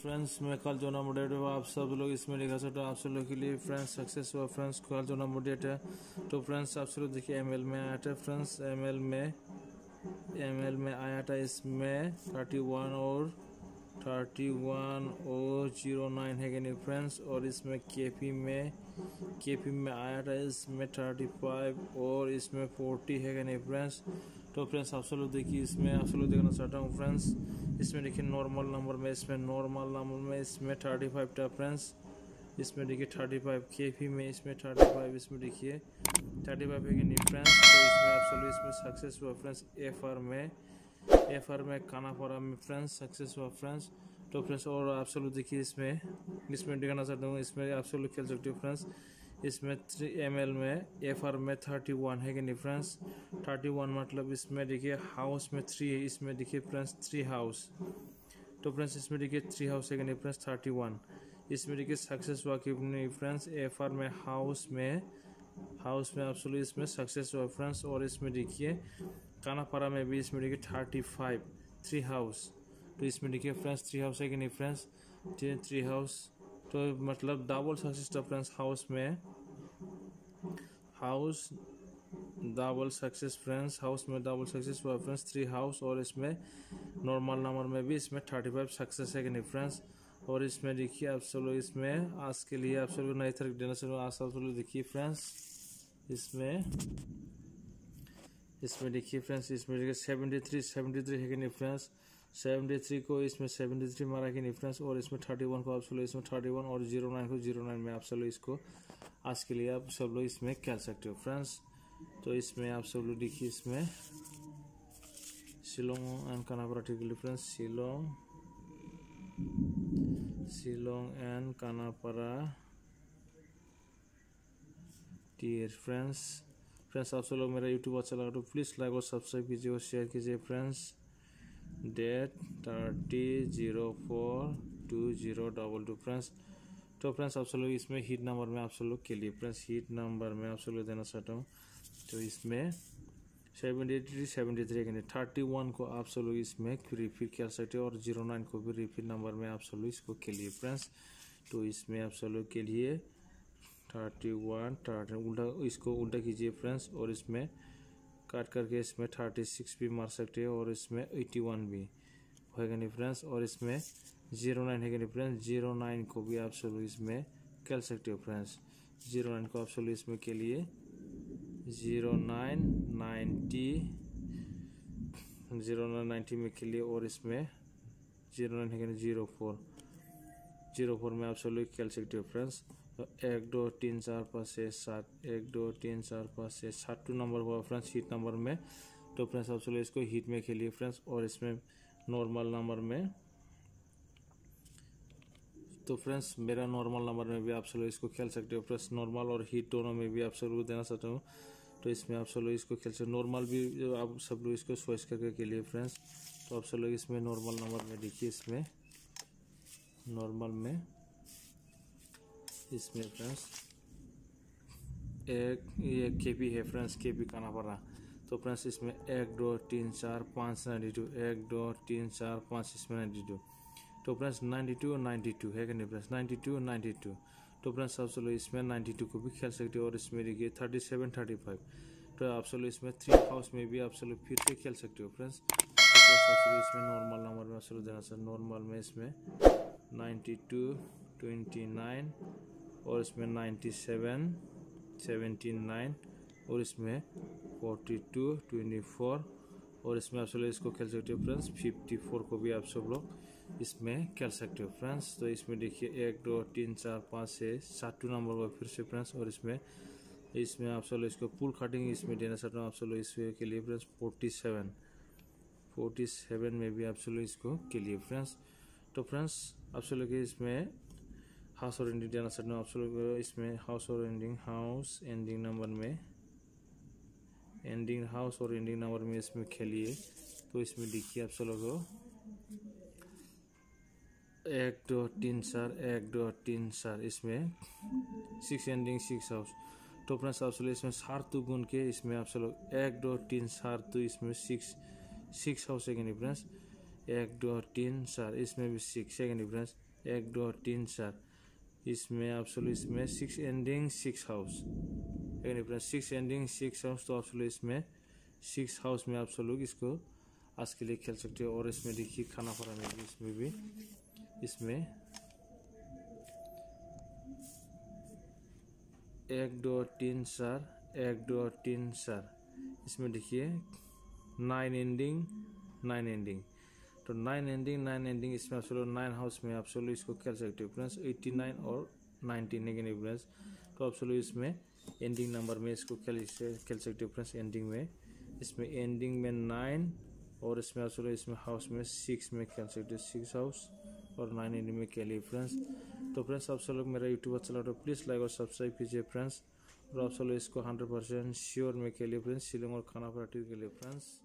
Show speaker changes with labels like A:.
A: Friends मैं कल जो नाम डेट हुआ, आप सब लोग इसमें लिखा सकते हो। आप सब लोग के लिए फ्रेंड्स सक्सेस हुआ। फ्रेंड्स कल जो नाम डेट है तो फ्रेंड्स आप सब लोग देखिए एमएल में आया था। फ्रेंड्स एम में एमएल में आया था इसमें थर्टी वन और थर्टी वन और ज़ीरो नाइन है कि फ्रेंड्स और इसमें के पी में के पी में आया था, इसमें थर्टी फाइव और इसमें फोर्टी है कि फ्रेंड्स तो फ्रेंड्स आप सब देखिए इसमें, आप सब देखना चाहता हूँ फ्रेंड्स इसमें देखिए नॉर्मल नंबर में, इसमें नॉर्मल नंबर में, इसमें थर्टी फाइव था फ्रेंड्स इसमें देखिए थर्टी फाइव के पी में, इसमें थर्टी फाइव इसमें देखिए थर्टी फाइव है कि नहीं फ्रेंड्स तो इसमें आप सब इसमें सक्सेस हुआ फ्रेंड्स एफ़ आर में। एफ़ आर में खानापारा में फ्रेंड्स सक्सेस हुआ फ्रेंड्स तो फ्रेंड्स और आप सब लोग देखिए इसमें इसमें दिखाना चाहता हूँ इसमें आप सब लोग खेल सकते हो फ्रेंड्स इसमें थ्री एम में एफ़ आर में थर्टी वन है कि नहीं फ्रेंड्स थर्टी वन मतलब इसमें देखिए हाउस में थ्री है, इसमें देखिए फ्रेंड्स थ्री हाउस तो फ्रेंड्स इसमें देखिए थ्री हाउस है कि नहीं फ्रेंड्स थर्टी वन इसमें देखिए सक्सेस हुआ कि नहीं फ्रेंड्स एफ़ आर में हाउस में हाउस में आप इसमें सक्सेस हुआ फ्रेंड्स और इसमें देखिए कानापारा में भी इसमें देखिए थर्टी फाइव थ्री हाउस तो इसमें देखिए फ्रेंड्स थ्री हाउस है कि नहीं फ्रेंड्स थ्री हाउस तो मतलब डबल सक्सेस फ्रेंड्स हाउस में house double success friends house में डबल सक्सेस हुआ फ्रेंड्स थ्री हाउस और इसमें नॉर्मल नंबर में भी इसमें थर्टी फाइव सक्सेस है कि नहीं फ्रेंड्स और इसमें देखिए आप सब लोग इसमें आज के लिए आप सब लोग नई देना चाहिए आज सब लोग देखिए फ्रेंड्स इसमें इसमें देखिए फ्रेंड्स, इसमें देखिए सेवेंटी थ्री सेवेंटी थ्री है कि नहीं फ्रेंड्स? सेवेंटी थ्री को इसमें सेवेंटी थ्री मारा कि नहीं फ्रेंड्स? और इसमें थर्टी वन को आप सब लोग इसमें थर्टी वन और ज़ीरो नाइन को ज़ीरो नाइन में आप सब लोग इसको। आज के लिए आप सब लोग इसमें खेल सकते हो फ्रेंड्स। तो इसमें आप सब लोग देखिए इसमें, शिलोंग एंड कानापारा टिकली friends. Shillong Shillong and Kanapara dear friends. Friends, आप सब लोग मेरा यूट्यूब अच्छा लगा तो प्लीज़ लाइक और सब्सक्राइब कीजिए और शेयर कीजिए friends date thirty zero four two zero double two friends तो फ्रेंड्स आप सब लोग इसमें हीट नंबर में आप सब लोग के लिए फ्रेंड्स हीट नंबर में आप सब लोग देना चाहता हूँ. तो इसमें सेवेंटी थ्री सेवेंटी थ्री के थर्टी वन को आप सब लोग इसमें रिपीट कर सकते हो और ज़ीरो नाइन को भी रिपीट नंबर में आप सब लोग इसको के लिए फ्रेंड्स तो इसमें आप सब लोग के लिए थर्टी वन, थर्टी, उल्टा इसको उल्टा कीजिए फ्रेंड्स, और इसमें काट करके इसमें थर्टी सिक्स भी मार सकते हो, और इसमें एटी वन भी। होगा नहीं फ्रेंड्स? और इसमें ज़ीरो नाइन है नहीं फ्रेंड्स? ज़ीरो नाइन को भी आप सब इसमें कर सकते हो फ्रेंड्स। ज़ीरो नाइन को आप सब इसमें के लिए zero nine ninety zero nine ninety में के लिए, और इसमें ज़ीरो नाइन है ज़ीरो फोर। ज़ीरो फोर में आप सब लोग खेल सकते हो फ्रेंड्स। एक, दो, तीन, चार, पाँच, छः, सात, एक, दो, तीन, चार, पाँच, छः, सात टू नंबर हुआ फ्रेंड्स हीट नंबर में। तो फ्रेंड्स आप चलो इसको हीट में खेलिए फ्रेंड्स और इसमें नॉर्मल नंबर में। तो फ्रेंड्स मेरा नॉर्मल नंबर में भी आप सब लोग इसको खेल सकते हो। फ्रेंड्स नॉर्मल और हीट दोनों में भी आप सब लोग देना चाहता हूँ। तो इसमें आप सब लोग इसको खेल सकते नॉर्मल भी आप सब लोग इसको चॉइस करके खेलिए फ्रेंड्स तो आप सब लोग इसमें नॉर्मल नंबर में देखिए इसमें। नॉर्मल में। इसमें फ्रेंड्स, एक, ये के पी है फ्रेंड्स के पी काना पड़ा तो फ्रेंड्स, इसमें एक, दो, तीन, चार, पाँच, नाइन्टी टू, एक, दो, तीन, चार, पाँच, इसमें नाइन्टी टू। तो फ्रेंड्स 92 और 92 है कि नहीं फ्रेंड्स? 92 और 92 तो फ्रेंड्स, आप चलो इसमें 92 को भी खेल सकते हो और इसमें देखिए 37 35 तो आप चलो इसमें थ्री हाउस में भी आप चलो फिर से खेल सकते हो फ्रेंड्स। तो इसमें नॉर्मल नंबर में चलो देना सर नॉर्मल में इसमें 92 29 और इसमें 97 79 और इसमें 42 24 और इसमें आप चलो इसको खेल सकते हो फ्रेंड्स 54 को भी आप सब लोग इसमें खेल सकते हो फ्रेंड्स तो इसमें देखिए एक, दो, तीन, चार, पाँच, छः, सात टू नंबर हुआ फिर से फ्रेंड्स और इसमें इसमें आप चलो इसको पुल कटिंग इसमें देना चाहता हूँ आप चलो इसके के लिए friends forty seven forty seven में भी आप चलो इसको के लिए फ्रेंड्स तो फ्रेंड्स आप चलो कि इसमें हाउस और एंडिंग चाहता हूँ आप चलो इसमें हाउस और एंडिंग हाउस एंडिंग नंबर में एंडिंग हाउस और एंडिंग नंबर में इसमें खेलिए। तो इसमें देखिए आप सबको एक, दो, तीन, चार, एक, दो, तीन, चार, इसमें सिक्स एंडिंग सिक्स हाउस तो अपना आप चलो इसमें सार तो गुन के इसमें आप चलो एक, दो, तीन, चार तो इसमें six six house second difference एक, दो, तीन, चार, इसमें भी सिक्स सेकेंड डिफरेंस एक, दो, तीन, चार। इसमें आप सोलो इसमें six ending six house friends six ending six house तो आप लोग इसमें सिक्स हाउस में आप लोग इसको आज के लिए खेल सकते हो। और इसमें देखिए खाना पड़ा में भी इसमें भी। इसमें एक, दो तीन चार एक, दो तीन चार इसमें देखिए नाइन एंडिंग नाइन एंडिंग तो नाइन एंडिंग नाइन एंडिंग इसमें आप लोग नाइन हाउस में आप लोग इसको खेल सकते हो? फ्रेंड्स एट्टी नाइन और नाइनटीन है फ्रेंड्स तो आप लोग इसमें एंडिंग नंबर में इसको खेल खेल सकते हो फ्रेंड्स एंडिंग में, इसमें एंडिंग में नाइन और इसमें आप लोग इसमें हाउस में सिक्स में खेल सकते हो? सिक्स हाउस और नाइन एंडिंग में खेलिए फ्रेंड्स तो फ्रेंड्स आप लोग मेरा यूट्यूब चला तो प्लीज़ लाइक और सब्सक्राइब कीजिए फ्रेंड्स और आप लोग इसको हंड्रेड परसेंट श्योर में खेलिए फ्रेंड्स शिलोंग और खाना पराठी के लिए फ्रेंड्स